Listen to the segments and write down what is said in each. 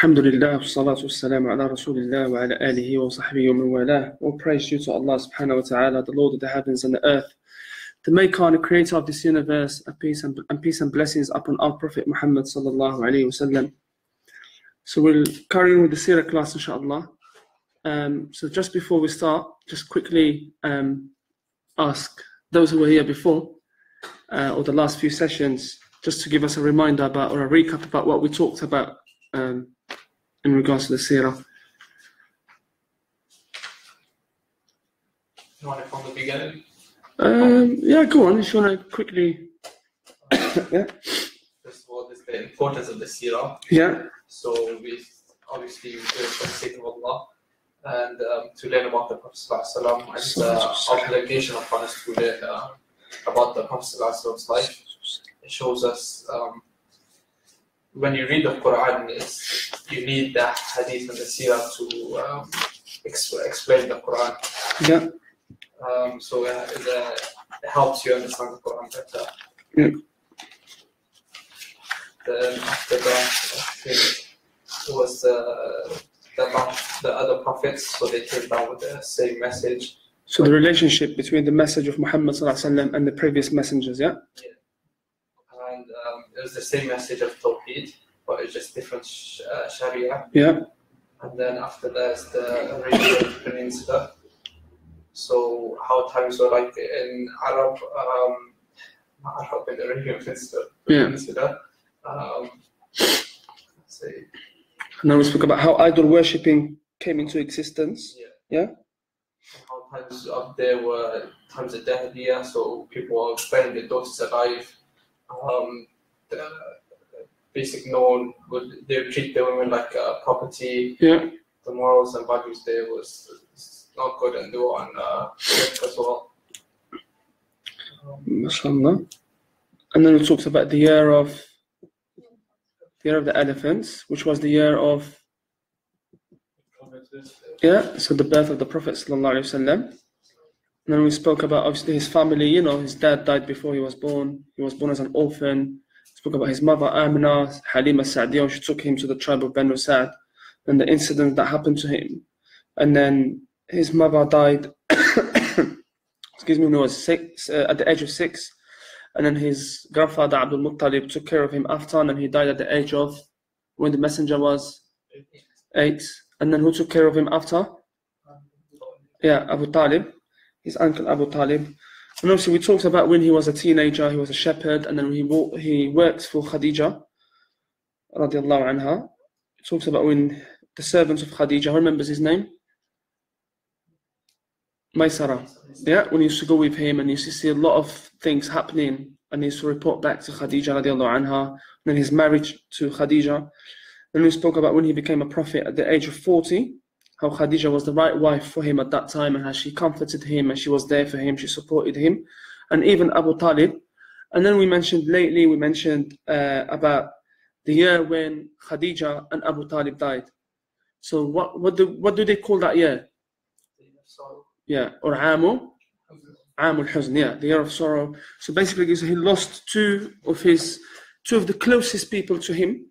الحمد لله والصلاة والسلام على رسول الله وعلى آله وصحبه ومن والاه. All praise due to Allah subhanahu wa ta'ala, the Lord of the heavens and the earth, the maker and the creator of this universe, and peace and, and peace and blessings upon our Prophet Muhammad sallallahu alayhi wasallam. So we'll carry on with the Sirah class inshallah. Um, so just before we start, just quickly um, ask those who were here before, uh, or the last few sessions, just to give us a reminder about or a recap about what we talked about um, in regards to the Sirah. You want it from the beginning? Um, yeah, go on. If you want to quickly, yeah, First of all, this is the importance of the seerah. yeah, So we obviously we do it for the sake of Allah and um, to learn about the Prophet ﷺ and the obligation upon us to learn uh, about the Prophet ﷺ's life. It shows us um, when you read the Quran, you need the hadith and the seerah to um, ex- explain the Quran. yeah, Um, so uh, it, uh, it helps you understand the Quran better. Yeah. Then after that, I think it was the the, the other prophets, so they came down with the same message. So the relationship between the message of Muhammad sallallahu alaihi wasallam and the previous messengers, yeah, um, it was the same message of Tawheed, but it's just different sh- uh, Sharia. yeah, And then after that is the Arabian Peninsula. So how times were like in Arab, um, not Arab in the Arabian Peninsula. yeah. Peninsula. Um, let's say, And then we spoke about how idol worshipping came into existence. yeah. Yeah. How times up there were times of Jahiliya, so people were burning their daughters alive. Um, basic norm would they would treat the women like uh, property. Yeah, The morals and values there was, was not good, and they were on uh, as well. Um, mashallah. And then we talked about the year of the year of the elephants, which was the year of Yeah, so the birth of the Prophet sallallahu alaihi wasallam. And then we spoke about obviously his family. You know, his dad died before he was born. He was born as an orphan. Spoke about his mother Amina, Halima Sa'diya. She took him to the tribe of Banu Sa'd, and the incident that happened to him. And then his mother died. excuse me, when he was six, uh, at the age of six. And then his grandfather Abdul Muttalib took care of him after, and he died at the age of when the messenger was eight. And then who took care of him after? Yeah, Abu Talib, his uncle Abu Talib. And obviously, we talked about when he was a teenager, he was a shepherd, and then he he worked for Khadija, radiallahu anha. He talks about when the servants of Khadija, who remembers his name? Maisara. Yeah, when he used to go with him and he used to see a lot of things happening, and he used to report back to Khadija, radiallahu anha, and then his marriage to Khadija. Then we spoke about when he became a prophet at the age of 40, how Khadija was the right wife for him at that time and how she comforted him and she was there for him, she supported him, and even Abu Talib. And then we mentioned lately, we mentioned uh, about the year when Khadija and Abu Talib died. So what what do what do they call that year? Yeah, or Amu, Amul Huzn, yeah, the year of sorrow. So basically, he lost two of his two of the closest people to him,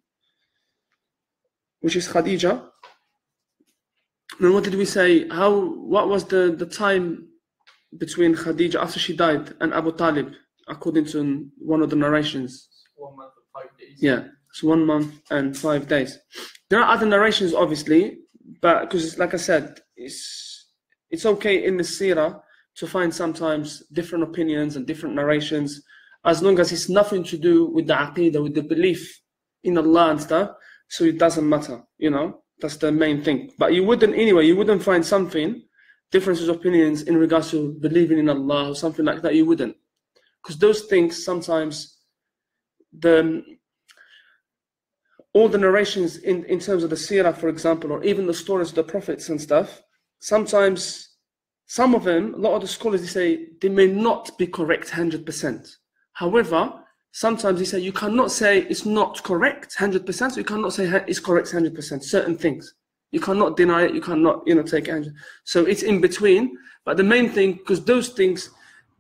which is Khadija. And what did we say? How what was the, the time between Khadija after she died and Abu Talib, according to one of the narrations? one month and five days. Yeah, it's one month and five days. There are other narrations, obviously, but because, like I said, it's it's okay in the Sirah to find sometimes different opinions and different narrations, as long as it's nothing to do with the aqidah, with the belief in Allah and stuff. So it doesn't matter, you know. That's the main thing. But you wouldn't anyway. You wouldn't find something differences of opinions in regards to believing in Allah or something like that. You wouldn't, because those things sometimes the all the narrations in, in terms of the seerah, for example, or even the stories of the prophets and stuff, sometimes some of them, a lot of the scholars they say they may not be correct hundred percent. However, sometimes he said you cannot say it's not correct hundred percent, so you cannot say it's correct hundred percent. Certain things. You cannot deny it, you cannot, you know, take. 100. So it's in between. But the main thing, because those things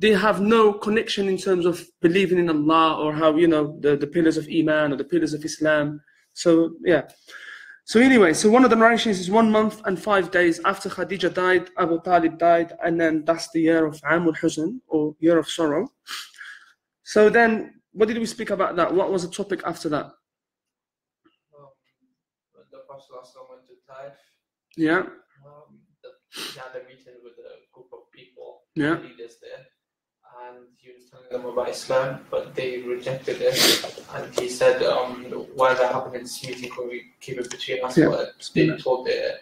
they have no connection in terms of believing in Allah or how you know the, the pillars of Iman or the pillars of Islam. So yeah. So anyway, so one of the narrations is one month and five days after Khadija died, Abu Talib died, and then that's the year of Amul Huzn, or year of sorrow. So then, what did we speak about that? What was the topic after that? Um, the Prophet went to Taif, Yeah, um, the, he had a meeting with a group of people, Yeah. leaders there, and he was telling them about Islam, but they rejected it. And he said, um, "Why that happened in this meeting? Could we keep it between us?" Yeah. But they told their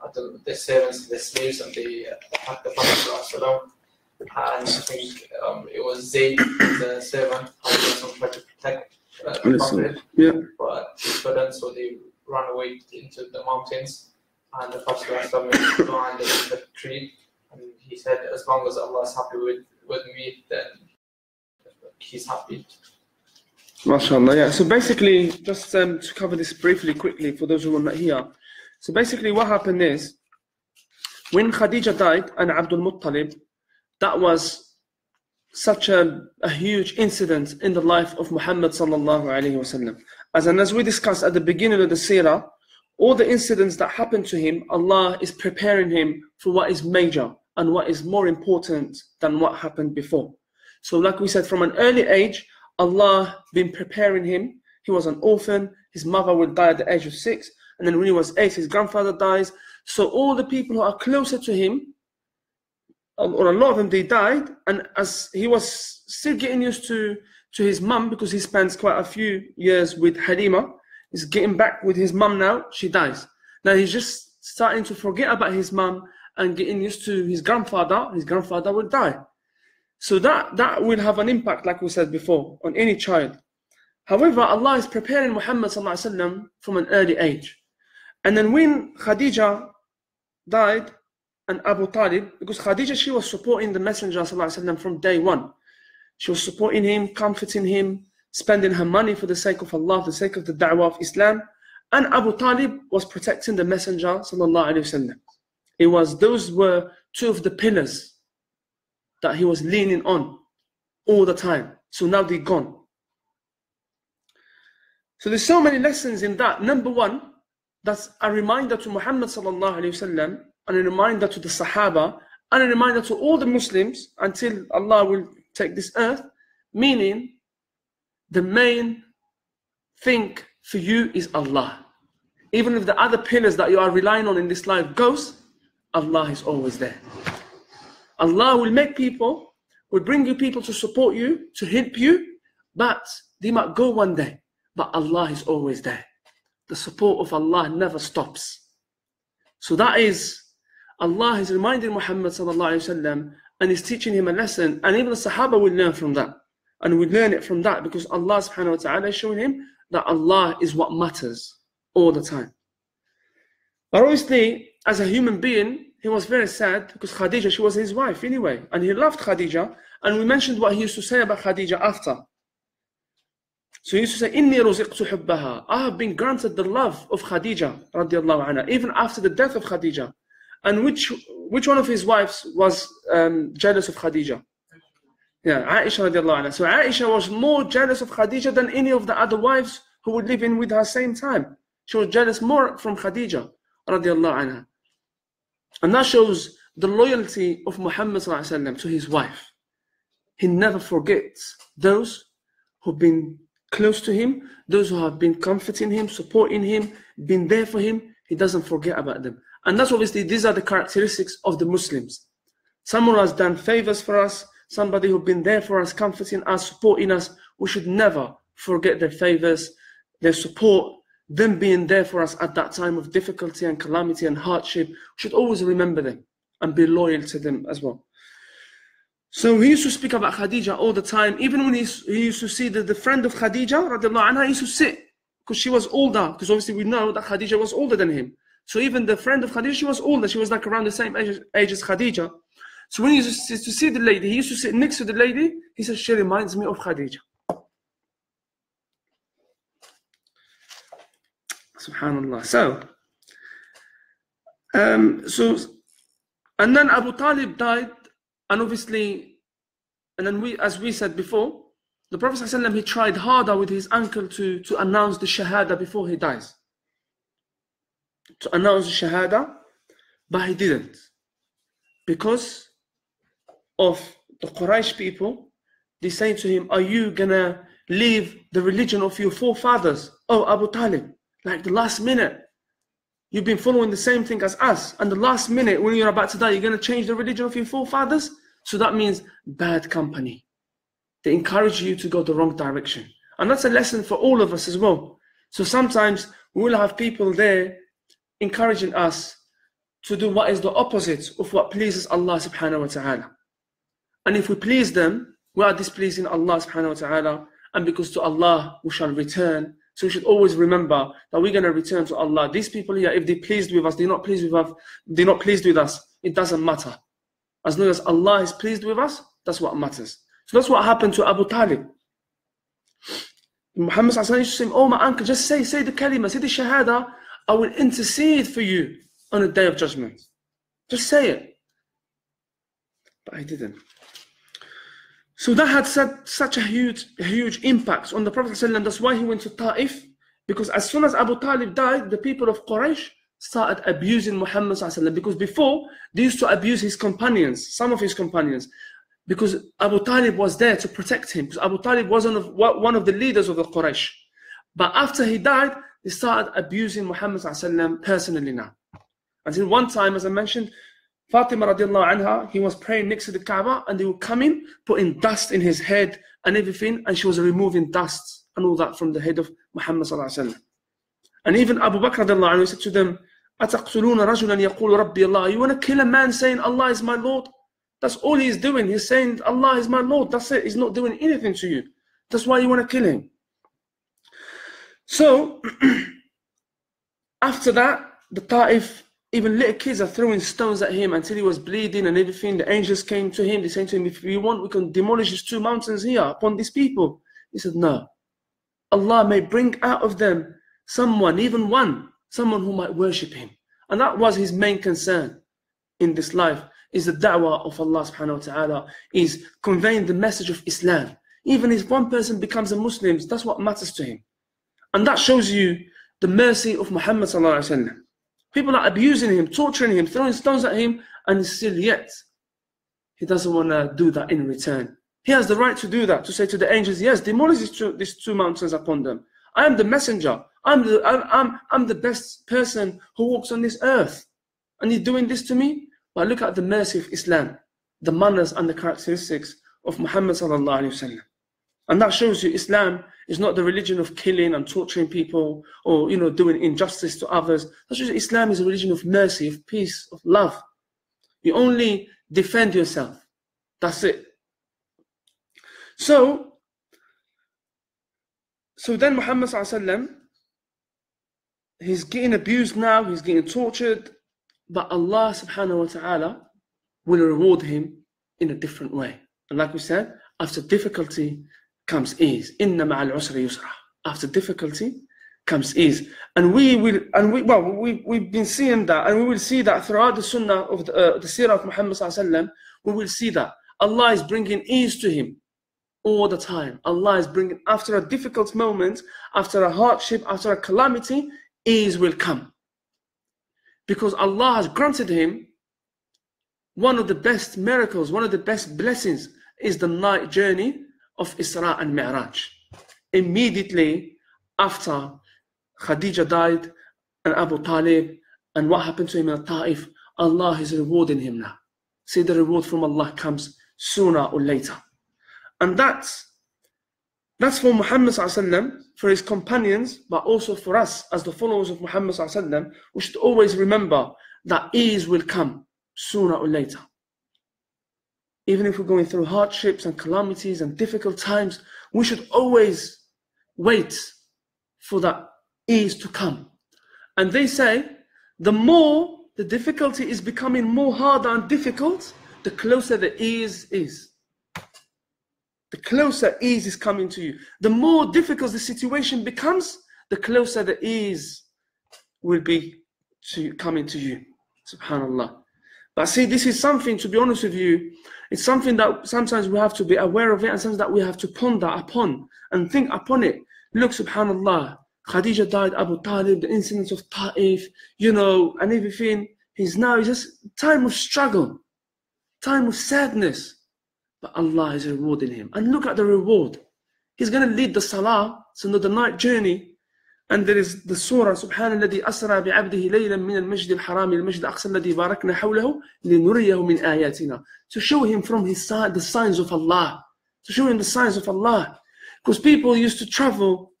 uh, the, their servants, their slaves, and they attacked the Prophet. And I think um, it was Zayd, the seven, who was trying to protect uh, the Prophet yeah, but he couldn't, so they ran away into the mountains. And the Prophet went behind the, tree, and he said, "As long as Allah is happy with, with me, then He's happy." mashallah. Yeah. So basically, just um, to cover this briefly, quickly, for those who are not here. So basically, what happened is when Khadija died and Abdul Muttalib, that was such a, a huge incident in the life of Muhammad sallallahu alaihi wasallam. As and as we discussed at the beginning of the seerah, all the incidents that happened to him, Allah is preparing him for what is major and what is more important than what happened before. So, like we said, from an early age, Allah been preparing him. He was an orphan. His mother would die at the age of six, and then when he was eight, his grandfather dies. So all the people who are closer to him, or a lot of them, they died. And as he was still getting used to to his mum, because he spends quite a few years with Halima, he's getting back with his mum now. She dies. Now he's just starting to forget about his mum and getting used to his grandfather. His grandfather will die. So that, that will have an impact, like we said before, on any child. However, Allah is preparing Muhammad from an early age. And then when Khadija died and Abu Talib, because Khadija, she was supporting the Messenger wasallam from day one. She was supporting him, comforting him, spending her money for the sake of Allah, for the sake of the da'wah of Islam. And Abu Talib was protecting the Messenger. It was, those were two of the pillars that he was leaning on all the time. So now they're gone. So there's so many lessons in that. Number one, that's a reminder to Muhammad sallallahu alaihi wasallam, and a reminder to the Sahaba, and a reminder to all the Muslims until Allah will take this earth. Meaning, the main thing for you is Allah. Even if the other pillars that you are relying on in this life goes, Allah is always there. Allah will make people, will bring you people to support you, to help you, but they might go one day. But Allah is always there. The support of Allah never stops. So that is, Allah is reminding Muhammad wasallam and is teaching him a lesson, and even the Sahaba will learn from that. And we learn it from that because Allah subhanahu wa ta'ala is showing him that Allah is what matters all the time. But obviously, as a human being, he was very sad because Khadija, she was his wife anyway, and he loved Khadija. And we mentioned what he used to say about Khadija after. So he used to say, "Inni ruziqtu hubbaha." I have been granted the love of Khadija, radiallahu anha, even after the death of Khadija. And which which one of his wives was um, jealous of Khadija? Yeah, Aisha radiallahu anha. So Aisha was more jealous of Khadija than any of the other wives who would live in with her same time. She was jealous more from Khadija radiallahu anha. And that shows the loyalty of Muhammad to his wife. He never forgets those who've been close to him, those who have been comforting him, supporting him, been there for him. He doesn't forget about them. And that's obviously, these are the characteristics of the Muslims. Someone has done favors for us, somebody who's been there for us, comforting us, supporting us. We should never forget their favors, their support, them being there for us at that time of difficulty and calamity and hardship. We should always remember them and be loyal to them as well. So he used to speak about Khadija all the time. Even when he, he used to see the, the friend of Khadija, anha, he used to sit because she was older. Because obviously we know that Khadija was older than him. So even the friend of Khadija, she was older. She was like around the same age, age as Khadija. So when he used to, see the lady, he used to sit next to the lady. He said, she reminds me of Khadija. Subhanallah. So, um, so, and then Abu Talib died, and obviously, and then we, as we said before, the Prophet he tried harder with his uncle to, to announce the Shahada before he dies. To announce the Shahada, but he didn't. Because of the Quraysh people, they say to him, Are you gonna leave the religion of your forefathers? Oh, Abu Talib, like the last minute. You've been following the same thing as us, and the last minute when you're about to die, you're gonna change the religion of your forefathers? So that means bad company. They encourage you to go the wrong direction. And that's a lesson for all of us as well. So sometimes we will have people there encouraging us to do what is the opposite of what pleases Allah subhanahu wa ta'ala. And if we please them, we are displeasing Allah subhanahu wa ta'ala. And because to Allah we shall return. So we should always remember that we're going to return to Allah. These people here, if they pleased with us, they're not pleased with us, they're not pleased with us, it doesn't matter. As long as Allah is pleased with us, that's what matters. So that's what happened to Abu Talib. Muhammad used to say, Oh, my uncle, just say, say the kalima, say the shahada. I will intercede for you on the day of judgment. Just say it. But I didn't. So that had such, such a huge, huge impact on the Prophet. That's why he went to Ta'if. Because as soon as Abu Talib died, the people of Quraysh started abusing Muhammad because before they used to abuse his companions, some of his companions, because Abu Talib was there to protect him. Because Abu Talib was one of, one of the leaders of the Quraysh. But after he died, they started abusing Muhammad ﷺ personally now. Until one time, as I mentioned, Fatima radiallahu anha, he was praying next to the Kaaba and they were coming, putting dust in his head and everything, and she was removing dust and all that from the head of Muhammad sallallahu And even Abu Bakr radiallahu anhu said to them, أتقتلون رجلا يقول ربي الله You want to kill a man saying Allah is my Lord? That's all he's doing. He's saying Allah is my Lord. That's it. He's not doing anything to you. That's why you want to kill him. So, after that, the Ta'if even little kids are throwing stones at him until he was bleeding and everything. The angels came to him. They said to him, If you want, we can demolish these two mountains here upon these people. He said, No. Allah may bring out of them someone, even one, someone who might worship him. And that was his main concern in this life is the da'wah of Allah subhanahu wa ta'ala, is conveying the message of Islam. Even if one person becomes a Muslim, that's what matters to him. And that shows you the mercy of Muhammad. People are abusing him, torturing him, throwing stones at him, and still yet he doesn't want to do that in return. He has the right to do that, to say to the angels, yes, demolish these two, these two mountains upon them. I am the messenger. I'm the, I'm, I'm, I'm the best person who walks on this earth. And you're doing this to me? But look at the mercy of Islam, the manners and the characteristics of Muhammad. And that shows you Islam is not the religion of killing and torturing people or you know doing injustice to others. Islam is a religion of mercy, of peace, of love. You only defend yourself. That's it. So, so then Muhammad sallam, he's getting abused now, he's getting tortured, but Allah subhanahu wa ta'ala will reward him in a different way. And like we said, after difficulty, comes ease. Inna ma'al usri yusra. After difficulty comes ease. And we will, and we, well, we, we've been seeing that, and we will see that throughout the sunnah of the, uh, the seerah of Muhammad sallallahu we will see that. Allah is bringing ease to him all the time. Allah is bringing, after a difficult moment, after a hardship, after a calamity, ease will come. Because Allah has granted him one of the best miracles, one of the best blessings is the night journey of Isra and Mi'raj. Immediately after Khadija died and Abu Talib and what happened to him in Ta'if, Allah is rewarding him now. See, the reward from Allah comes sooner or later. And that's that's for Muhammad for his companions, but also for us as the followers of Muhammad we should always remember that ease will come sooner or later even if we're going through hardships and calamities and difficult times, we should always wait for that ease to come. And they say, the more the difficulty is becoming more hard and difficult, the closer the ease is. The closer ease is coming to you. The more difficult the situation becomes, the closer the ease will be to coming to you. Subhanallah. But see, this is something, to be honest with you, it's something that sometimes we have to be aware of it and something that we have to ponder upon and think upon it. Look, subhanAllah, Khadija died, Abu Talib, the incidents of Ta'if, you know, and everything. He's now just time of struggle, time of sadness. But Allah is rewarding him. And look at the reward. He's going to lead the salah, so the night journey. And there is the surah, سبحان الذي أسرى بعبده ليلا من المسجد الحرام إلى المسجد الأقصى الذي باركنا حوله لنريه من آياتنا. To show him from his side the signs of Allah. To show him the signs of Allah. Because people used to travel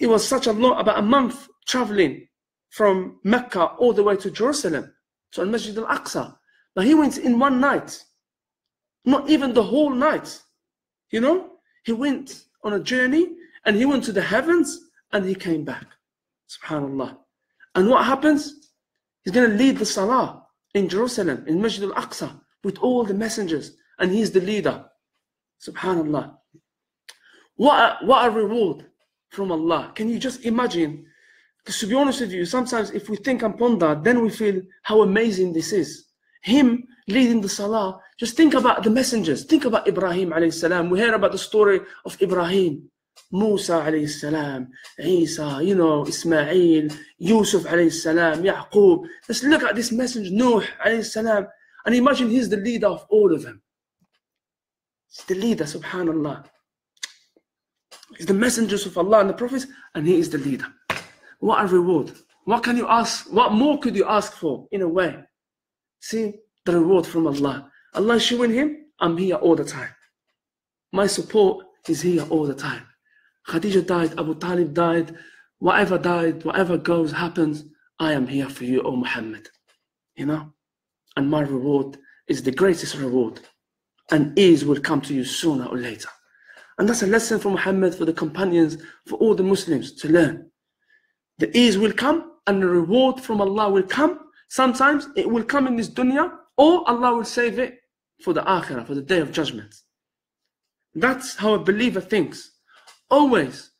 it was such a long, about a month traveling from Mecca all the way to Jerusalem, to Al Masjid al Aqsa. But he went in one night, not even the whole night. You know, he went on a journey and he went to the heavens and he came back. Subhanallah. And what happens? He's going to lead the Salah in Jerusalem, in Masjid al Aqsa, with all the messengers, and he's the leader. Subhanallah. What a, what a reward from Allah. Can you just imagine? Because to be honest with you, sometimes if we think and ponder, then we feel how amazing this is. Him leading the salah. Just think about the messengers. Think about Ibrahim alayhi salam. We hear about the story of Ibrahim, Musa alayhi salam, Isa, you know, Ismail, Yusuf alayhi salam, Yaqub. Let's look at this messenger, Nuh alayhi salam, and imagine he's the leader of all of them. He's the leader, subhanallah. He's the messengers of Allah and the prophets, and he is the leader. What a reward. What can you ask? What more could you ask for in a way? See the reward from Allah. Allah is showing him, I'm here all the time. My support is here all the time. Khadija died, Abu Talib died, whatever died, whatever goes, happens, I am here for you, O Muhammad. You know? And my reward is the greatest reward. And ease will come to you sooner or later. And that's a lesson for Muhammad, for the companions, for all the Muslims to learn. The ease will come and the reward from Allah will come. Sometimes it will come in this dunya or Allah will save it for the akhirah, for the day of judgment. That's how a believer thinks. Always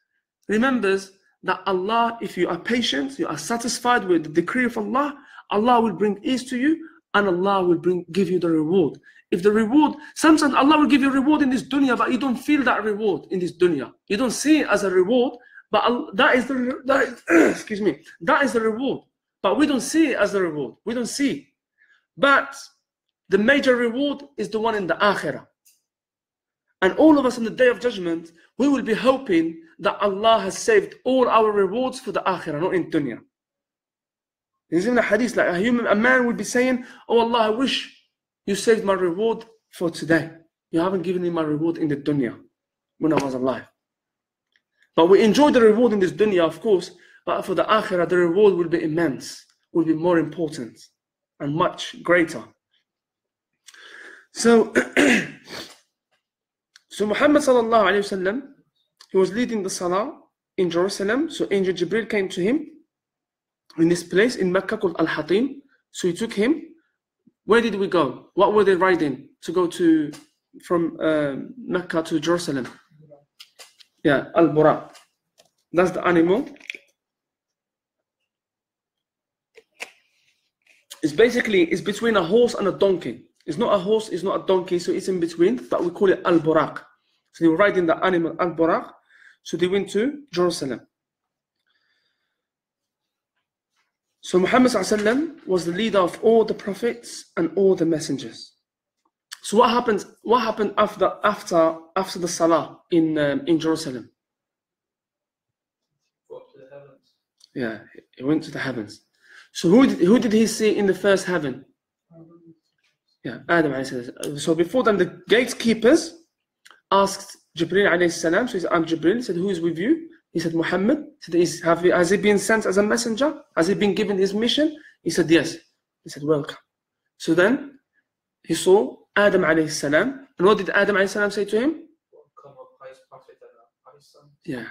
remembers that Allah, if you are patient, you are satisfied with the decree of Allah, Allah will bring ease to you and Allah will bring give you the reward. If the reward, sometimes Allah will give you reward in this dunya, but you don't feel that reward in this dunya. You don't see it as a reward, but that is the that is, excuse me, that is the reward. But we don't see it as a reward. We don't see. But the major reward is the one in the akhirah. And all of us on the day of judgment, we will be hoping that Allah has saved all our rewards for the akhirah, not in dunya. There's even a hadith like a human, a man will be saying, Oh Allah, I wish you saved my reward for today. You haven't given me my reward in the dunya when I was alive. But we enjoy the reward in this dunya, of course, but for the akhirah, the reward will be immense, will be more important and much greater. So, so Muhammad sallallahu alayhi wasallam, he was leading the salah in Jerusalem. So Angel Jibril came to him in this place in Mecca called Al Hatim. So he took him where did we go? What were they riding to go to from uh, Mecca to Jerusalem? Yeah, Al Buraq. That's the animal. It's basically it's between a horse and a donkey. It's not a horse, it's not a donkey, so it's in between, but we call it Al Buraq. So they were riding the animal Al Buraq. So they went to Jerusalem. So Muhammad was the leader of all the prophets and all the messengers. So what happened? What happened after after after the Salah in um, in Jerusalem? Yeah, he went to the heavens. So who did, who did he see in the first heaven? Yeah, Adam So before them, the gatekeepers asked Jibril alayhi salam. So he said, "I'm Jibril." He said, "Who is with you?" He said, Muhammad. He said, have, has he been sent as a messenger? Has he been given his mission? He said, yes. He said, welcome. So then he saw Adam alayhi salam. And what did Adam alayhi salam say to him? Welcome a pious prophet and a pious son. Yeah.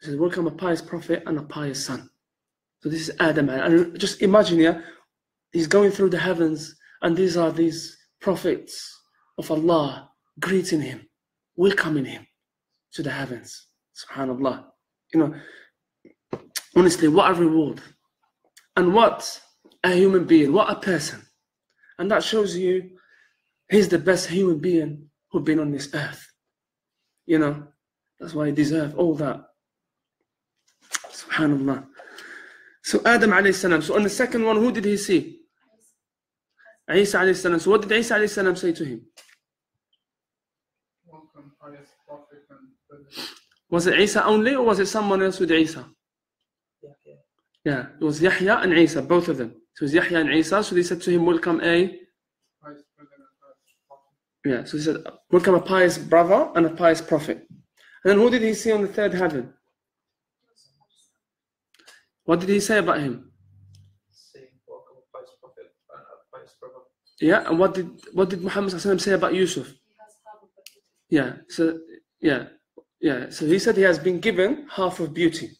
He said, welcome a pious prophet and a pious son. So this is Adam. And just imagine, yeah, he's going through the heavens and these are these prophets of Allah greeting him, welcoming him to the heavens. Subhanallah. You know, honestly, what a reward. And what a human being, what a person. And that shows you he's the best human being who's been on this earth. You know, that's why he deserves all that. Subhanallah. So Adam alayhi salam. So on the second one, who did he see? Isa alayhi salam. So what did Isa alayhi salam say to him? Welcome, highest prophet and brother. Was it Isa only or was it someone else with Isa? Yeah, yeah. It was Yahya and Isa, both of them. So it was Yahya and Isa. So they said to him, Welcome a. Yeah, so he said, Welcome a pious brother and a pious prophet. And then who did he see on the third heaven? What did he say about him? Yeah, and what did what did Muhammad say about Yusuf? Yeah, so yeah, yeah. So he said he has been given half of beauty.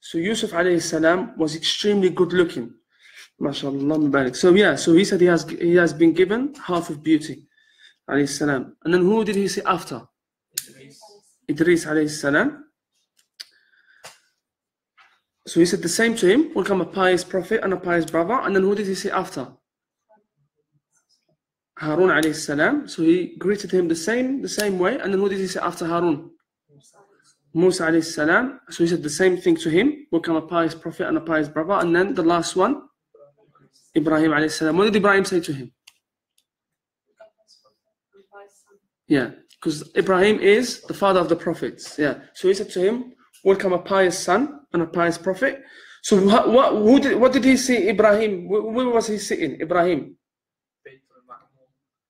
So Yusuf alayhi salam was extremely good looking. MashaAllah mubarak. So yeah, so he said he has he has been given half of beauty. Alayhi salam. And then who did he see after? Idris. Idris alayhi salam. So he said the same to him, will come a pious prophet and a pious brother. And then who did he see after? Harun alayhi salam. So he greeted him the same the same way. And then who did he say after Harun? Musa alayhi salam. So he said the same thing to him, will come a pious prophet and a pious brother. And then the last one, Ibrahim alayhi salam. What did Ibrahim say to him? Yeah, because Ibrahim is the father of the prophets. Yeah. So he said to him, Welcome a pious son and a pious prophet. So what, what, who did, what did he see Ibrahim? Where, where was he sitting? Ibrahim.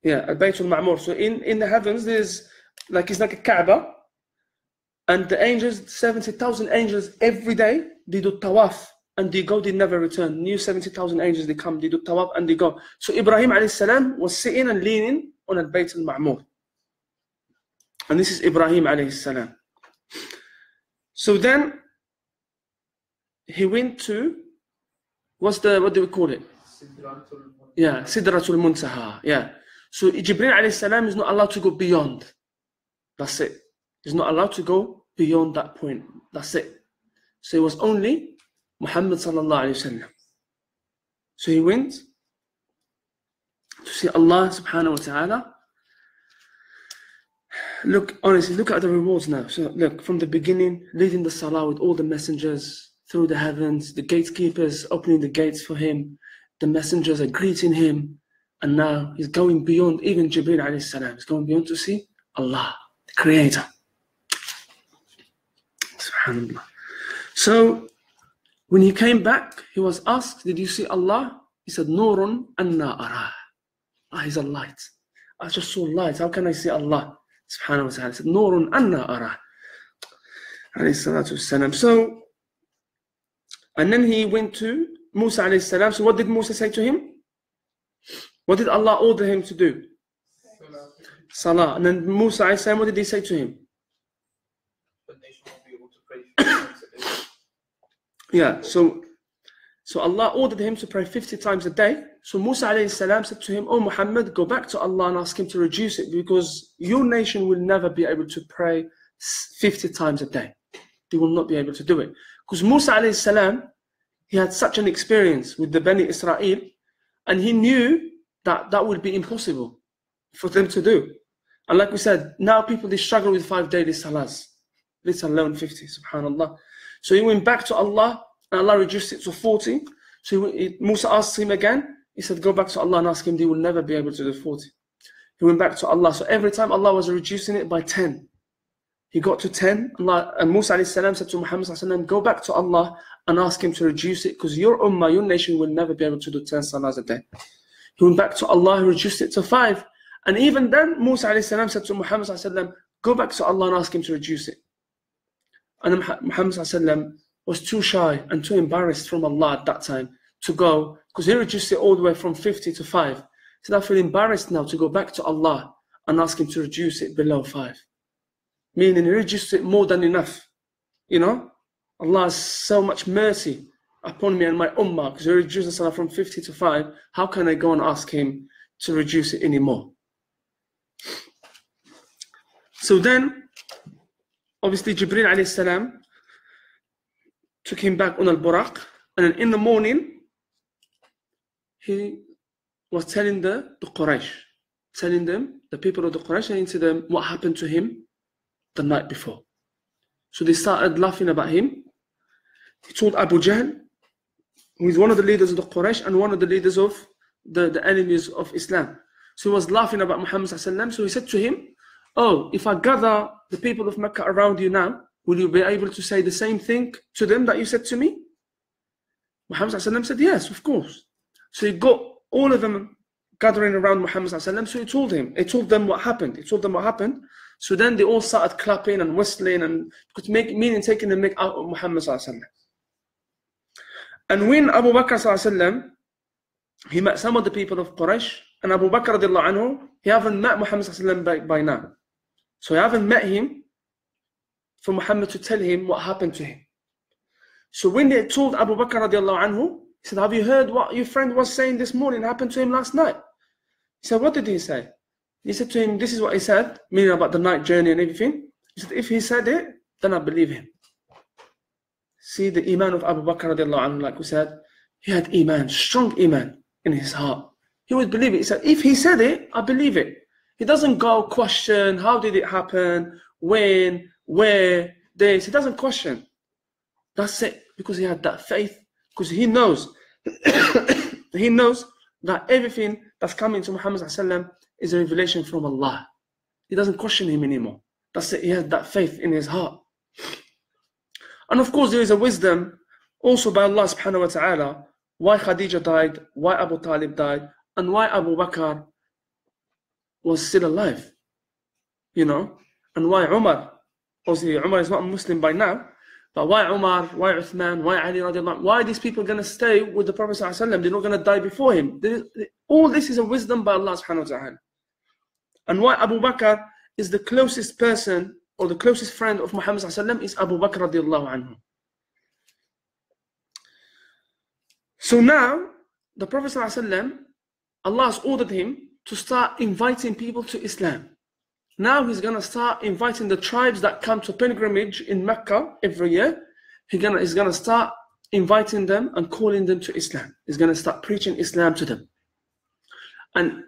Yeah, at Baytul Ma'mur. So in, in the heavens, there's like it's like a Kaaba, and the angels, 70,000 angels every day, they do tawaf and they go, they never return. New 70,000 angels, they come, they do tawaf and they go. So Ibrahim alayhi salam was sitting and leaning on at Baytul Ma'mur. And this is Ibrahim alayhi salam. So then he went to, what's the, what do we call it? Yeah, Sidratul Muntaha. Yeah. So Jibril salam is not allowed to go beyond. That's it. He's not allowed to go beyond that point. That's it. So it was only Muhammad sallallahu alayhi wasallam. So he went to see Allah subhanahu wa ta'ala. Look, honestly, look at the rewards now. So look, from the beginning, leading the salah with all the messengers through the heavens, the gatekeepers opening the gates for him, the messengers are greeting him, and now he's going beyond even Jibril alayhi salam. He's going beyond to see Allah, the Creator. Subhanallah. So when he came back, he was asked, Did you see Allah? He said, Nurun anna ara. Ah, he's a light. I just saw light. How can I see Allah? Subhanahu wa ta'ala. He said, Nurun anna wassalam. So, and then he went to Musa salam. So what did Musa say to him? What did Allah order him to do? Salah. And then Musa alayhi salam, what did he say to him? The nation won't be able to pray 50 times a day. Yeah, so so Allah ordered him to pray 50 times a day. So Musa alayhi salam said to him, Oh Muhammad, go back to Allah and ask him to reduce it because your nation will never be able to pray 50 times a day. They will not be able to do it. Because Musa alayhi salam, he had such an experience with the Bani Israel and he knew that that would be impossible for them to do. And like we said, now people they struggle with five daily salahs, let alone 50, subhanAllah. So he went back to Allah, and Allah reduced it to 40. So he, Musa asked him again. He said, Go back to Allah and ask him, they will never be able to do 40. He went back to Allah. So every time Allah was reducing it by 10. He got to 10. Allah, and Musa said to Muhammad, Go back to Allah and ask him to reduce it because your ummah, your nation will never be able to do 10 salahs a day. He went back to Allah, reduced it to 5. And even then, Musa said to Muhammad, Go back to Allah and ask him to reduce it. And Muhammad sallallahu was too shy and too embarrassed from Allah at that time to go because he reduced it all the way from 50 to 5. He said, I feel embarrassed now to go back to Allah and ask him to reduce it below 5. Meaning he reduced it more than enough. You know? Allah has so much mercy upon me and my ummah because he reduced the salah from 50 to 5. How can I go and ask him to reduce it anymore? So then, obviously, Jibril alayhi salam took him back on al buraq, and in the morning, he was telling the, the Quraysh, telling them, the people of the Quraysh, saying to them what happened to him the night before. So they started laughing about him. He told Abu Jahl, who is one of the leaders of the Quraysh and one of the leaders of the, the enemies of Islam. So he was laughing about Muhammad. So he said to him, Oh, if I gather the people of Mecca around you now, will you be able to say the same thing to them that you said to me? Muhammad said, Yes, of course. So he got all of them gathering around Muhammad. So he told him, he told them what happened. He told them what happened. So then they all started clapping and whistling and make, meaning taking the mick out of Muhammad. And when Abu Bakr he met some of the people of Quraysh, and Abu Bakr anhu, he haven't met Muhammad by, by now. So he haven't met him for Muhammad to tell him what happened to him. So when they told Abu Bakr radiallahu anhu, he said, Have you heard what your friend was saying this morning happened to him last night? He said, What did he say? He said to him, This is what he said, meaning about the night journey and everything. He said, If he said it, then I believe him. See the Iman of Abu Bakr radiallahu anhu, like we said, he had Iman, strong Iman in his heart. He would believe it. He said, If he said it, I believe it. He doesn't go question how did it happen, when, where, this. He doesn't question. That's it. Because he had that faith. Because he knows, he knows that everything that's coming to Muhammad is a revelation from Allah. He doesn't question him anymore. That's it. He has that faith in his heart. And of course, there is a wisdom also by Allah subhanahu wa ta'ala why Khadija died, why Abu Talib died, and why Abu Bakr was still alive. You know, and why Umar, obviously Umar is not Muslim by now, but why Umar, why Uthman, why Ali why are these people going to stay with the Prophet They're not going to die before him. All this is a wisdom by Allah subhanahu wa ta'ala. And why Abu Bakr is the closest person or the closest friend of Muhammad is Abu Bakr radiallahu anhu. So now, the Prophet Allah has ordered him to start inviting people to Islam. Now he's going to start inviting the tribes that come to pilgrimage in Mecca every year. He's to, he's going to start inviting them and calling them to Islam. He's going to start preaching Islam to them. And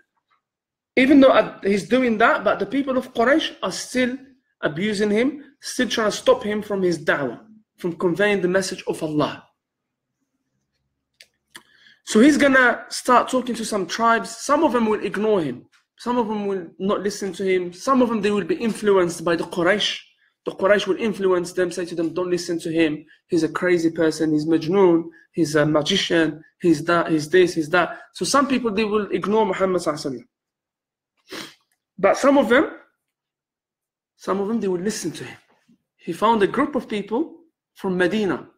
even though he's doing that, but the people of Quraysh are still abusing him, still trying to stop him from his da'wah, from conveying the message of Allah. So he's gonna start talking to some tribes. Some of them will ignore him. Some of them will not listen to him. Some of them they will be influenced by the Quraysh. The Quraysh will influence them, say to them, "Don't listen to him. He's a crazy person. He's majnoon. He's a magician. He's that. He's this. He's that." So some people they will ignore Muhammad But some of them, some of them they will listen to him. He found a group of people from Medina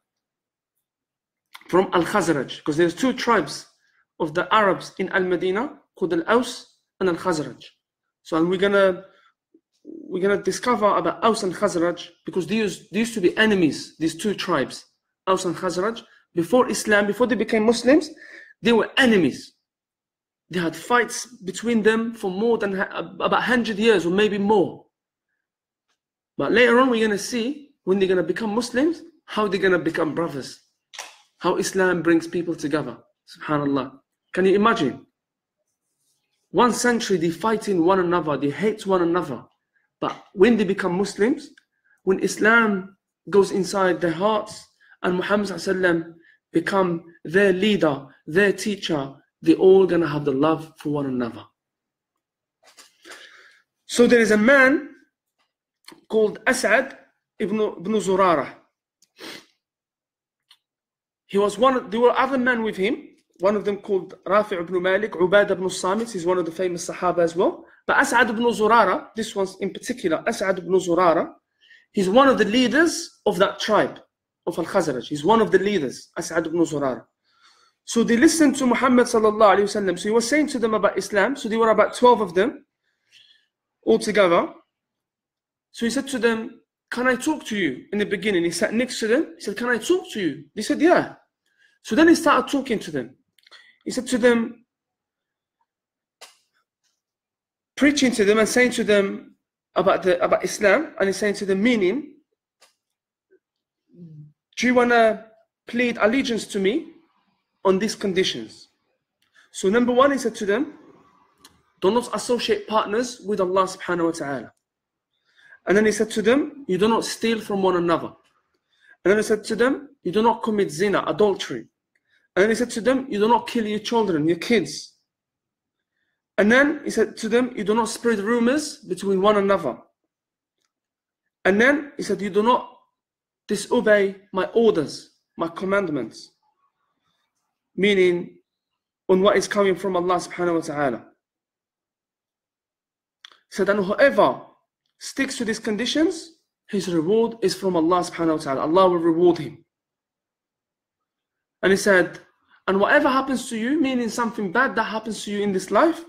from Al Khazraj, because there's two tribes of the Arabs in Al Medina called Al Aus and Al Khazraj. So and we're gonna we're gonna discover about Aus and Khazraj because these, these used to be enemies, these two tribes, Aus and Khazraj, before Islam, before they became Muslims, they were enemies. They had fights between them for more than about 100 years or maybe more. But later on, we're going to see when they're going to become Muslims, how they're going to become brothers how Islam brings people together. Subhanallah. Can you imagine? One century they fighting one another, they hate one another. But when they become Muslims, when Islam goes inside their hearts and Muhammad become their leader, their teacher, they're all gonna have the love for one another. So there is a man called Asad ibn, ibn Zurara. He was one, there were other men with him, one of them called Rafi ibn Malik, Ubad ibn Samit, he's one of the famous Sahaba as well. But As'ad ibn Zurara, this one's in particular, As'ad ibn Zurara, he's one of the leaders of that tribe of Al Khazraj. He's one of the leaders, As'ad ibn Zurara. So they listened to Muhammad sallallahu alayhi wasallam. So he was saying to them about Islam. So there were about 12 of them all together. So he said to them, Can I talk to you? In the beginning, he sat next to them. He said, Can I talk to you? They said, Yeah. So then he started talking to them. He said to them, preaching to them and saying to them about the about Islam, and he's saying to them, meaning, do you wanna plead allegiance to me on these conditions? So number one, he said to them, do not associate partners with Allah subhanahu wa ta'ala. And then he said to them, you do not steal from one another. And then he said to them, You do not commit zina, adultery. And he said to them, You do not kill your children, your kids. And then he said to them, You do not spread rumors between one another. And then he said, You do not disobey my orders, my commandments. Meaning, on what is coming from Allah subhanahu wa ta'ala. He said, And whoever sticks to these conditions, his reward is from Allah subhanahu wa ta'ala. Allah will reward him. And he said, and whatever happens to you, meaning something bad that happens to you in this life,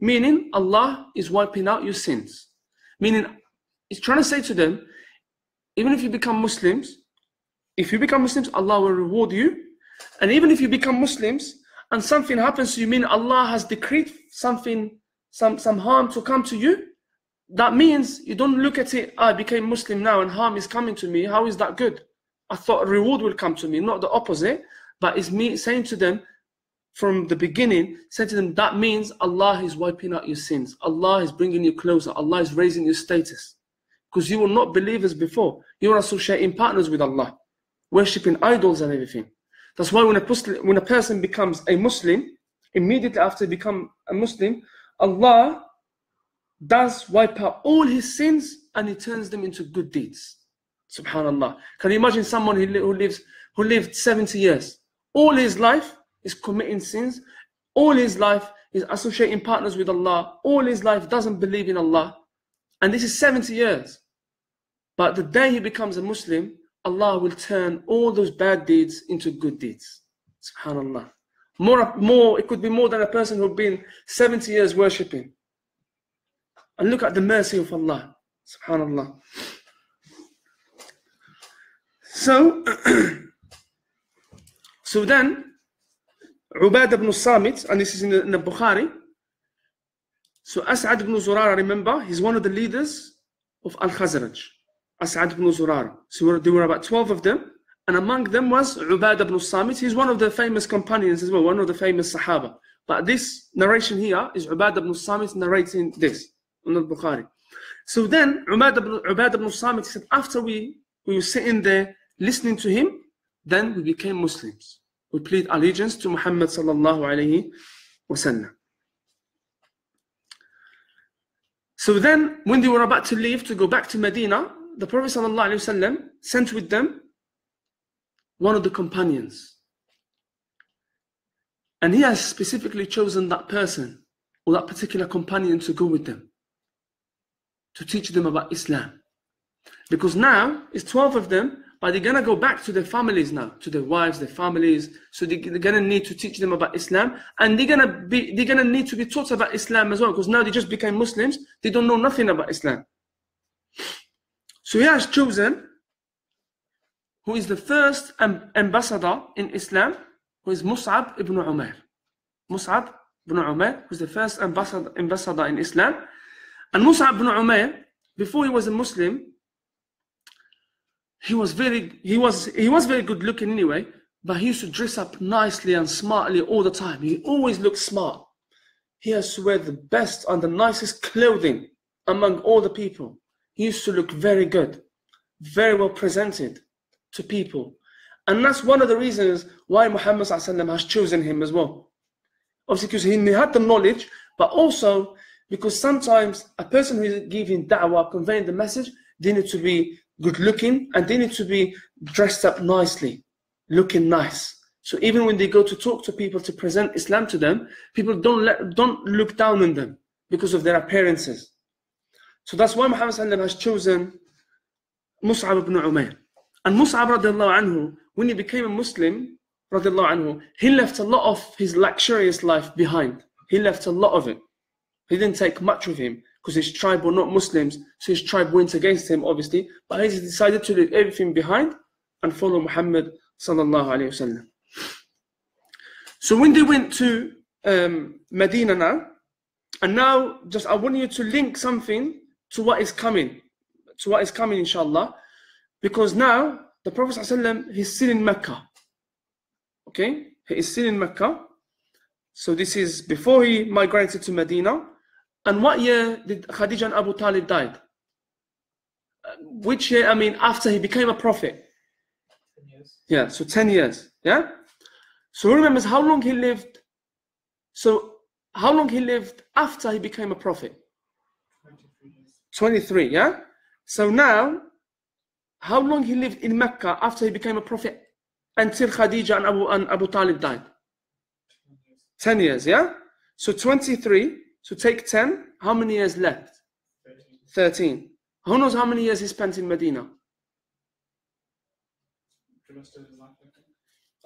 meaning Allah is wiping out your sins. Meaning, he's trying to say to them, even if you become Muslims, if you become Muslims, Allah will reward you. And even if you become Muslims and something happens to you, meaning Allah has decreed something, some, some harm to come to you, that means you don't look at it, I became Muslim now and harm is coming to me. How is that good? I thought a reward will come to me, not the opposite. But it's me saying to them from the beginning, saying to them, that means Allah is wiping out your sins. Allah is bringing you closer. Allah is raising your status. Because you were not believers before. You were associating partners with Allah, worshipping idols and everything. That's why when a, when a person becomes a Muslim, immediately after become a Muslim, Allah does wipe out all his sins and he turns them into good deeds. Subhanallah. Can you imagine someone who lives who lived 70 years? All his life is committing sins. All his life is associating partners with Allah. All his life doesn't believe in Allah. And this is 70 years. But the day he becomes a Muslim, Allah will turn all those bad deeds into good deeds. Subhanallah. More, more, it could be more than a person who'd been 70 years worshipping. And look at the mercy of Allah. Subhanallah. So, so then, Ubad ibn Samit, and this is in the, in the Bukhari. So As'ad ibn Zurara, remember, he's one of the leaders of Al-Khazraj. As'ad ibn Zurara. So there were about 12 of them. And among them was Ubad ibn Samit. He's one of the famous companions as well, one of the famous Sahaba. But this narration here is Ubad ibn Samit narrating this in al-Bukhari. So then Ubad ibn, Ubad ibn Samit said, after we, we were sitting there listening to him, then we became Muslims. We plead allegiance to Muhammad sallallahu alayhi wasallam. So then, when they were about to leave to go back to Medina, the Prophet wasallam sent with them one of the companions. And he has specifically chosen that person or that particular companion to go with them to teach them about Islam. Because now it's 12 of them, but they're to go back to their families now, to their wives, their families. So they, are to need to teach them about Islam. And they're to be, they're to need to be taught about Islam as well, because now they just became Muslims. They don't know nothing about Islam. So he has chosen who is the first ambassador in Islam, who is Mus'ab ibn Umair. Mus'ab ibn Umair, who's the first ambassador, ambassador in Islam. And Mus'ab ibn Umair, before he was a Muslim, he was very he was he was very good looking anyway, but he used to dress up nicely and smartly all the time. He always looked smart. He has to wear the best and the nicest clothing among all the people. He used to look very good, very well presented to people. And that's one of the reasons why Muhammad has chosen him as well. Obviously, because he had the knowledge, but also because sometimes a person who is giving da'wah, conveying the message, they need to be good looking and they need to be dressed up nicely, looking nice. So even when they go to talk to people to present Islam to them, people don't let, don't look down on them because of their appearances. So that's why Muhammad has chosen Mus'ab ibn Umair. And Mus'ab radiallahu anhu, when he became a Muslim, radiallahu anhu, he left a lot of his luxurious life behind. He left a lot of it. He didn't take much with him because his tribe were not Muslims, so his tribe went against him, obviously. But he decided to leave everything behind and follow Muhammad sallallahu alaihi wasallam. So when they went to um, Medina now, and now just I want you to link something to what is coming, to what is coming, inshallah, because now the Prophet ﷺ, he's still in Mecca. Okay, he is still in Mecca. So this is before he migrated to Medina. And what year did Khadija and Abu Talib died? Which year, I mean, after he became a prophet. years. Yeah, so 10 years. Yeah? So who remembers how long he lived? So how long he lived after he became a prophet? 23 years. yeah? So now, how long he lived in Mecca after he became a prophet until Khadija and Abu, and Abu Talib died? 10 years, yeah? So 23, so take 10, how many years left? 13. 13. Who knows how many years he spent in Medina? Of.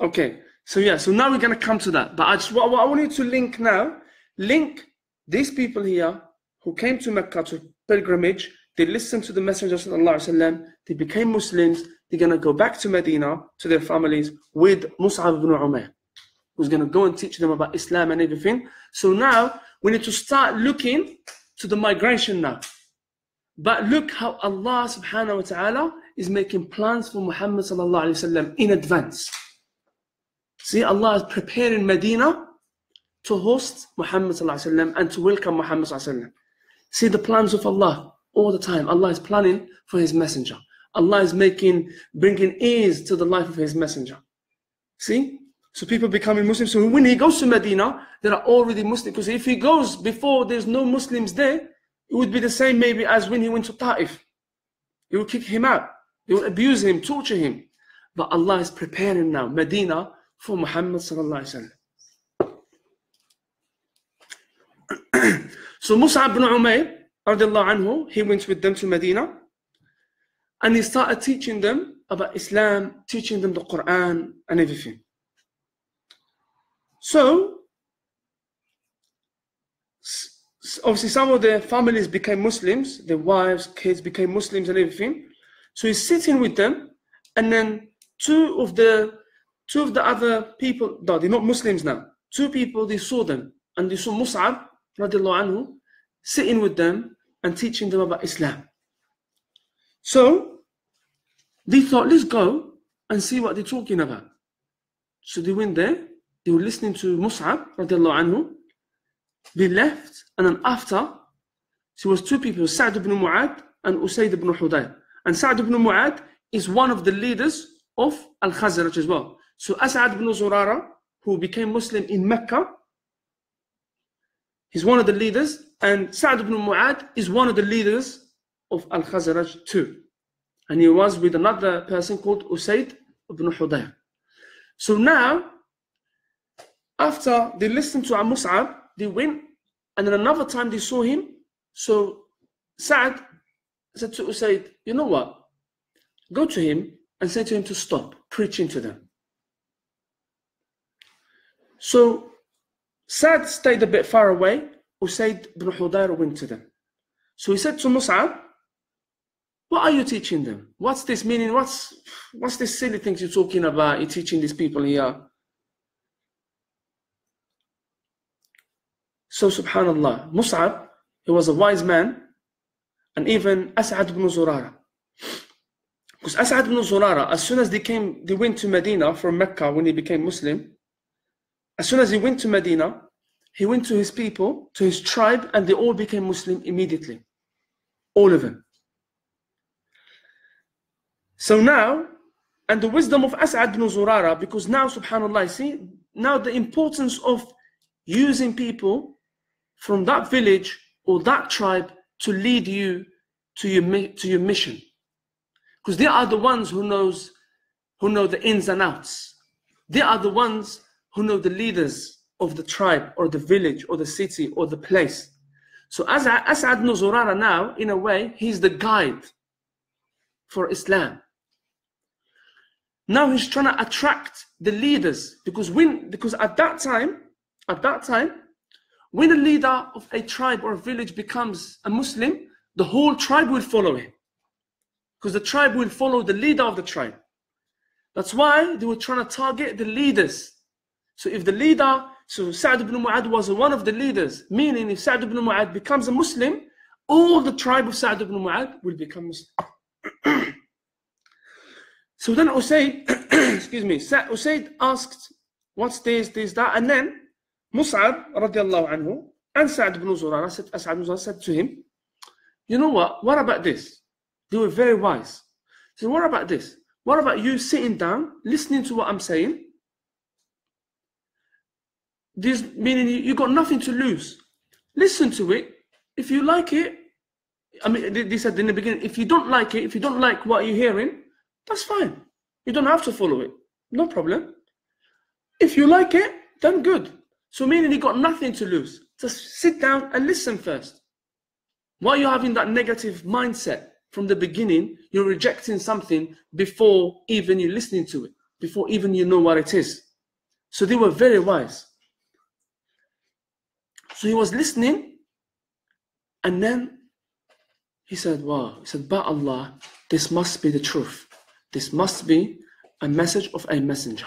Okay, so yeah, so now we're going to come to that. But I just what, what I want you to link now, link these people here who came to Mecca to pilgrimage, they listened to the Messenger alaihi wasallam, they became Muslims, they're going to go back to Medina to their families with Mus'ab ibn Umayr, who's going to go and teach them about Islam and everything. So now we need to start looking to the migration now. But look how Allah subhanahu wa ta'ala is making plans for Muhammad sallallahu alaihi wasallam in advance. See, Allah is preparing Medina to host Muhammad sallallahu alaihi wasallam and to welcome Muhammad sallallahu wasallam. See the plans of Allah all the time. Allah is planning for His messenger. Allah is making, bringing ease to the life of His messenger. See? So people becoming Muslims. So when he goes to Medina, there are already Muslims. Because if he goes before there's no Muslims there, it would be the same maybe as when he went to Ta'if. He will kick him out. He will abuse him, torture him. But Allah is preparing now Medina for Muhammad sallallahu alaihi so Mus'ab ibn Umayr, anhu, he went with them to Medina and he started teaching them about Islam, teaching them the Quran and everything. So, obviously, some of the families became Muslims, their wives, kids became Muslims and everything. So he's sitting with them, and then two of the two of the other people, no, they're not Muslims now. Two people, they saw them, and they saw Mus'ab, radiallahu anhu, sitting with them and teaching them about Islam. So they thought, let's go and see what they're talking about. So they went there, they were listening to Mus'ab, anhu. They left, and then after, so it was two people, Sa'd ibn Mu'ad and Usayd ibn Hudayr. And Sa'd ibn Mu'ad is one of the leaders of Al Khazraj as well. So As'ad ibn Zurara, who became Muslim in Mecca, he's one of the leaders, and Sa'd ibn Mu'ad is one of the leaders of Al Khazraj too. And he was with another person called Usayd ibn Hudayr. So now, after they listened to Mus'ab, they went, and then another time they saw him. So Sa'd said to Usayd, You know what? Go to him and say to him to stop preaching to them. So Sa'd stayed a bit far away. Usayd ibn Hudayr went to them. So he said to Mus'ab, What are you teaching them? What's this meaning? What's what's this silly things you're talking about? You're teaching these people here. So subhanallah, Mus'ab, he was a wise man, and even As'ad ibn Zurara. Because As'ad ibn Zurara, as soon as they came, they went to Medina from Mecca when he became Muslim. As soon as he went to Medina, he went to his people, to his tribe, and they all became Muslim immediately. All of them. So now, and the wisdom of As'ad ibn Zurara, because now, subhanAllah, see, now the importance of using people from that village or that tribe to lead you to your, to your mission. Because they are the ones who knows who know the ins and outs. They are the ones who know the leaders of the tribe or the village or the city or the place. So as As'ad ibn Zurara now, in a way, he's the guide for Islam. Now he's trying to attract the leaders because when because at that time, at that time, when a leader of a tribe or a village becomes a Muslim, the whole tribe will follow him. Because the tribe will follow the leader of the tribe. That's why they were trying to target the leaders. So if the leader, so Sa'd ibn Mu'ad was one of the leaders, meaning if Sa'd ibn Mu'ad becomes a Muslim, all the tribe of Sa'd ibn Mu'ad will become Muslim. so then Usayd, excuse me, Sa- Usayd asked, what's this, this, that, and then Mus'ab radiallahu anhu and Sa'd ibn Zurara said, uh, Sa'd ibn Zurara said to him, you know what, what about this? They were very wise. So what about this? What about you sitting down, listening to what I'm saying? This meaning you, you got nothing to lose. Listen to it. If you like it, I mean, they said in the beginning, if you don't like it, if you don't like what you're hearing, that's fine. You don't have to follow it. No problem. If you like it, then good. So meaning you got nothing to lose. Just sit down and listen first. Why are you having that negative mindset from the beginning? You're rejecting something before even you're listening to it, before even you know what it is. So they were very wise. So he was listening, and then he said, Wow, he said, By Allah, this must be the truth. This must be a message of a messenger.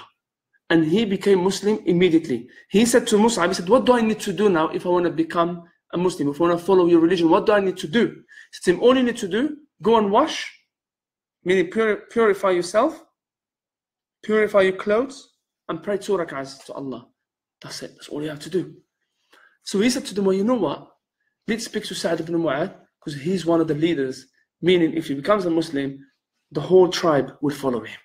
And he became Muslim immediately. He said to Mus'ab, he said, What do I need to do now if I want to become a Muslim, if I want to follow your religion? What do I need to do? He said, All you need to do, go and wash, meaning pur- purify yourself, purify your clothes, and pray two rak'ahs to Allah. That's it. That's all you have to do. So he said to them, Well, you know what? Let's speak to Sa'd ibn Mu'adh because he's one of the leaders. Meaning, if he becomes a Muslim, the whole tribe will follow him.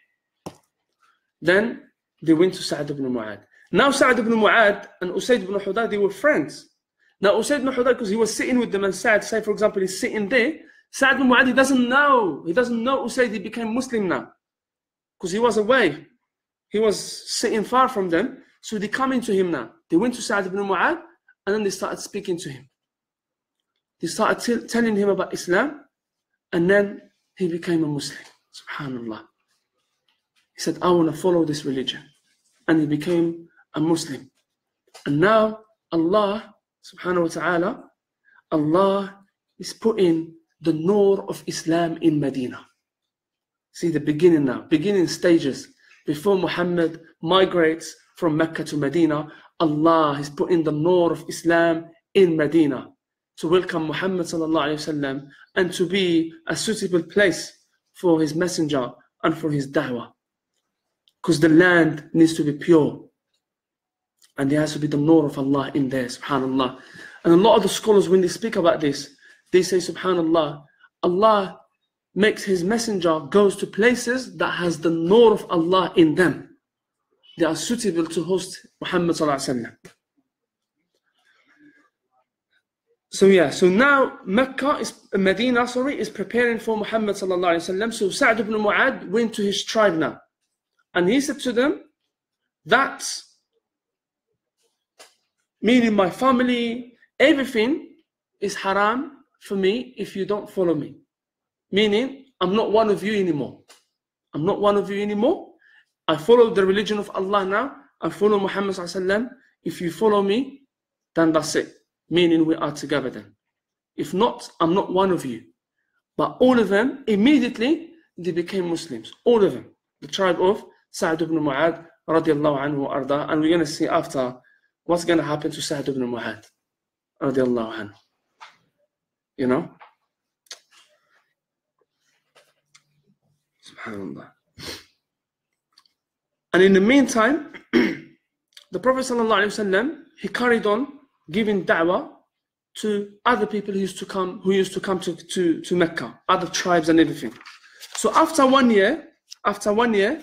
Then they went to Sa'd ibn Mu'adh. Now Sa'd ibn Mu'adh and Usayd ibn Hudayr, they were friends. Now Usayd ibn Hudayr, because he was sitting with them and Sa'd, say for example, he's sitting there, Sa'd ibn Mu'adh, he doesn't know. He doesn't know Usayd, he became Muslim now. Because he was away. He was sitting far from them. So they come into him now. They went to Sa'd ibn Mu'adh and then they started speaking to him. They started telling him about Islam and then he became a Muslim. Subhanallah. He said, I want to follow this religion. And he became a Muslim. And now Allah subhanahu wa ta'ala, Allah is putting the nur of Islam in Medina. See the beginning now, beginning stages. Before Muhammad migrates from Mecca to Medina, Allah is putting the nur of Islam in Medina to welcome Muhammad and to be a suitable place for his messenger and for his da'wah because the land needs to be pure. And there has to be the nur of Allah in there, subhanAllah. And a lot of the scholars, when they speak about this, they say, subhanAllah, Allah makes his messenger goes to places that has the nur of Allah in them. They are suitable to host Muhammad. So yeah, so now Mecca is Medina, sorry, is preparing for Muhammad. So Sa'd ibn Mu'ad went to his tribe now. And he said to them, that meaning my family, everything is haram for me if you don't follow me. Meaning, I'm not one of you anymore. I'm not one of you anymore. I follow the religion of Allah now. I follow Muhammad. If you follow me, then that's it. Meaning we are together then. If not, I'm not one of you. But all of them, immediately, they became Muslims. All of them. The tribe of Sa'd ibn Mu'adh radiallahu anhu arda, and we're going to see after what's going to happen to Sa'd ibn Mu'adh radiallahu anhu. You know? Subhanallah. And in the meantime, the Prophet ﷺ, he carried on giving da'wah to other people who used to come who used to come to, to, to Mecca, other tribes and everything. So after one year, after one year,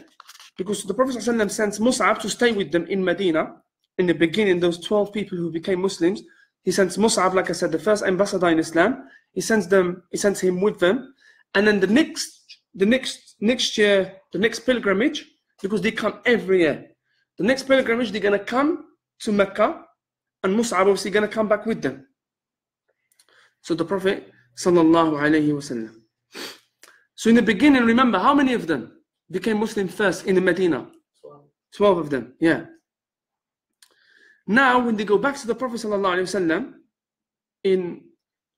because the Prophet ﷺ sent Mus'ab to stay with them in Medina. In the beginning, those 12 people who became Muslims, he sends Mus'ab, like I said, the first ambassador in Islam. He sends them, he sends him with them. And then the next, the next, next year, the next pilgrimage, because they come every year. The next pilgrimage, they're gonna come to Mecca, and Mus'ab obviously gonna come back with them. So the Prophet. So in the beginning, remember how many of them? Became Muslim first in the Medina? 12 of them, yeah. Now, when they go back to the Prophet ﷺ in,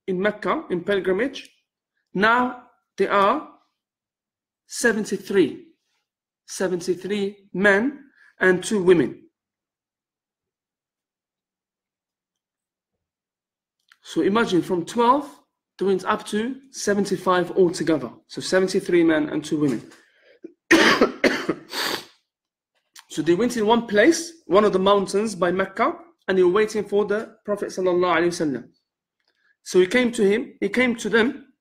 in Mecca, in pilgrimage, now they are 73. 73 men and two women. So imagine from 12 to went up to 75 altogether. So 73 men and two women. So they went in one place, one of the mountains by Mecca, and they were waiting for the Prophet sallallahu So he came to him, he came to them,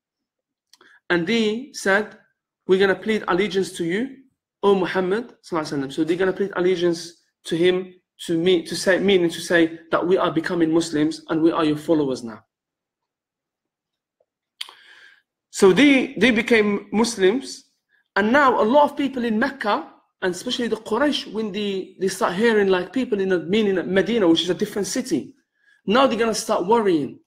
and they said, "We're gonna plead allegiance to you, O Muhammad. So they're going to plead allegiance to him, to me, to say, meaning to say that we are becoming Muslims and we are your followers now. So they, they became Muslims, and now a lot of people in Mecca, and especially the Quraysh, when they, they start hearing like people in meaning Medina, which is a different city, now they're gonna start worrying.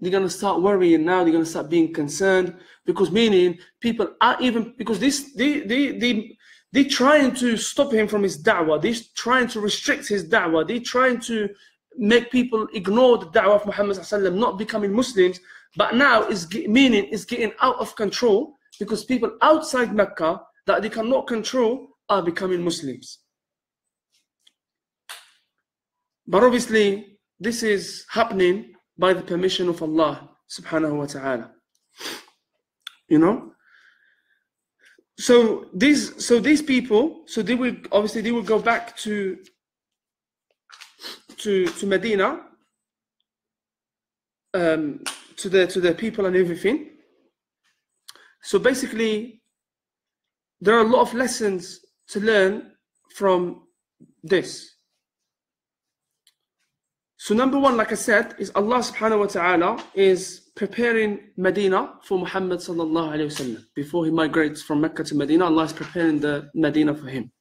They're gonna start worrying now. They're gonna start being concerned because meaning people are even because this they they they they're trying to stop him from his da'wah. They're trying to restrict his da'wah. They're trying to make people ignore the da'wah of Muhammad not becoming Muslims but now is meaning is getting out of control because people outside Mecca that they cannot control are becoming Muslims. But obviously, this is happening by the permission of Allah subhanahu wa ta'ala. You know? So these so these people, so they will obviously they will go back to to to Medina um, to the to the people and everything. So basically, there are a lot of lessons to learn from this. So number one, like I said, is Allah subhanahu wa ta'ala is preparing Medina for Muhammad sallallahu alayhi wasallam. Before he migrates from Mecca to Medina, Allah is preparing the Medina for him.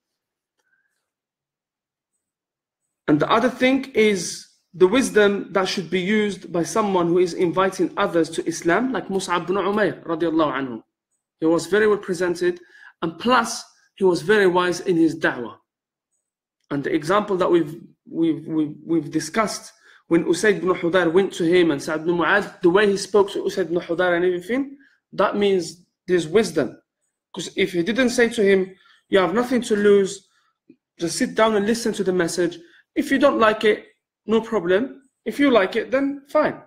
And the other thing is the wisdom that should be used by someone who is inviting others to Islam, like Mus'ab ibn Umayr radiallahu anhu. He was very well presented, and plus he was very wise in his da'wah. And the example that we've we've we've, we've discussed when Usaid ibn Hudayr went to him and Sa'd ibn Mu'adh, the way he spoke to Usaid ibn Hudayr and everything, that means there's wisdom. Because if he didn't say to him, you have nothing to lose, just sit down and listen to the message. If you don't like it, no problem. If you like it, then fine.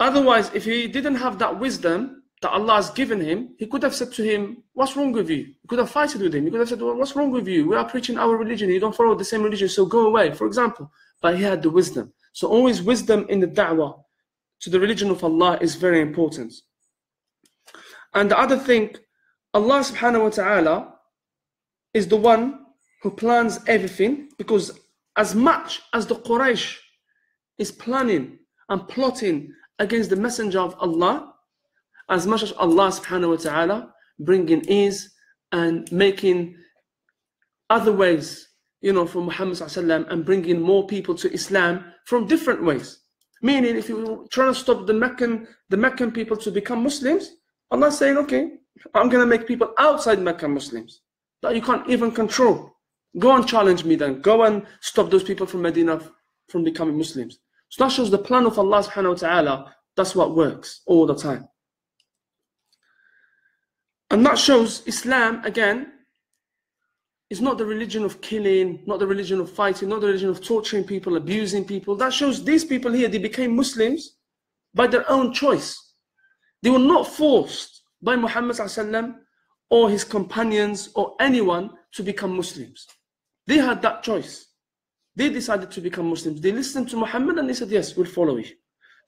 Otherwise, if he didn't have that wisdom that Allah has given him, he could have said to him, What's wrong with you? He could have fighted with him. He could have said, well, What's wrong with you? We are preaching our religion. You don't follow the same religion, so go away, for example. But he had the wisdom. So, always wisdom in the da'wah to the religion of Allah is very important. And the other thing, Allah subhanahu wa ta'ala is the one who plans everything because as much as the Quraysh is planning and plotting against the messenger of Allah, as much as Allah subhanahu wa ta'ala bringing ease and making other ways, you know, for Muhammad and bringing more people to Islam from different ways. Meaning, if you try to stop the Meccan, the Meccan people to become Muslims, Allah's saying, okay, I'm going to make people outside Mecca Muslims that you can't even control. Go and challenge me then. Go and stop those people from Medina from becoming Muslims. So that shows the plan of Allah subhanahu wa ta'ala. That's what works all the time. And that shows Islam, again, is not the religion of killing, not the religion of fighting, not the religion of torturing people, abusing people. That shows these people here, they became Muslims by their own choice. They were not forced by Muhammad or his companions or anyone to become Muslims. They had that choice. They decided to become Muslims. They listened to Muhammad and they said, Yes, we'll follow you.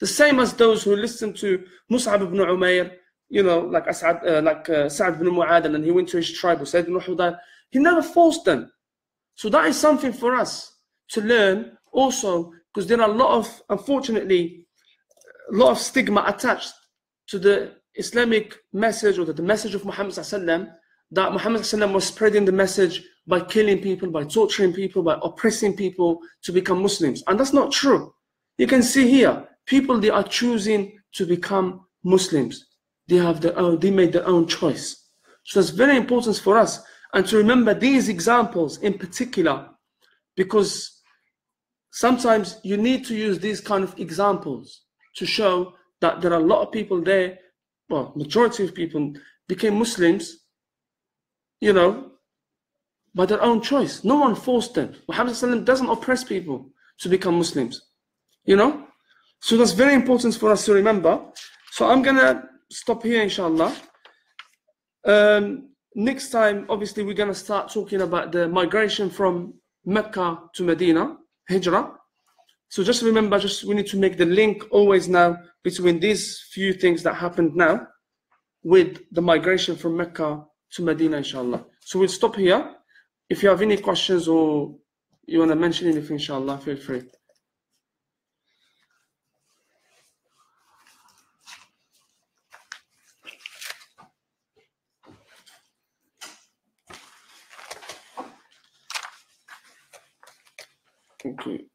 The same as those who listened to Mus'ab ibn Umayr, you know, like Asad, uh, like uh, Sa'd ibn Mu'adh, and he went to his tribe, Sayyid ibn Hudayr. He never forced them. So that is something for us to learn also, because there are a lot of, unfortunately, a lot of stigma attached to the Islamic message or the message of Muhammad that Muhammad was spreading the message by killing people, by torturing people, by oppressing people to become Muslims. And that's not true. You can see here, people they are choosing to become Muslims. They have their own, they made their own choice. So that's very important for us. And to remember these examples in particular, because sometimes you need to use these kind of examples to show that there are a lot of people there, well, majority of people became Muslims you know, by their own choice. No one forced them. Muhammad doesn't oppress people to become Muslims. You know? So that's very important for us to remember. So I'm gonna stop here inshallah. Um, next time, obviously, we're gonna start talking about the migration from Mecca to Medina, Hijrah. So just remember, just we need to make the link always now between these few things that happened now with the migration from Mecca to Medina, inshallah. So we'll stop here. If you have any questions or you want to mention anything, inshallah, feel free. Okay.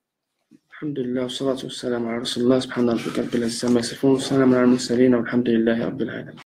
الحمد لله والصلاة والسلام على رسول الله سبحان ربك رب العزة عما يصفون وسلام على المرسلين والحمد لله رب العالمين